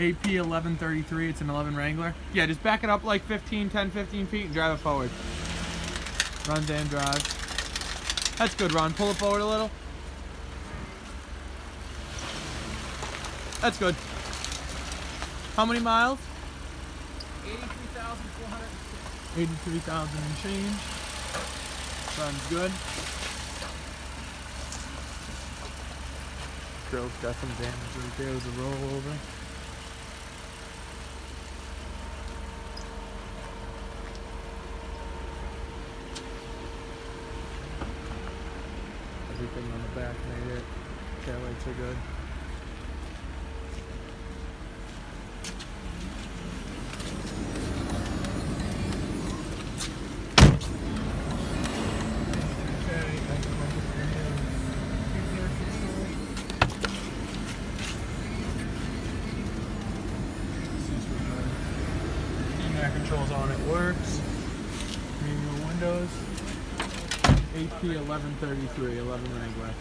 AP 1133, it's an 11 Wrangler. Yeah, just back it up like 15, 10, 15 feet and drive it forward. Run, and drive. That's good, Ron. Pull it forward a little. That's good. How many miles? 83,000 and change. Sounds good. Grill's got some damage right there with the rollover. Everything on the back made it. Taillights are good. Controls on it works. Manual windows. AP 1133, 11 Wrangler.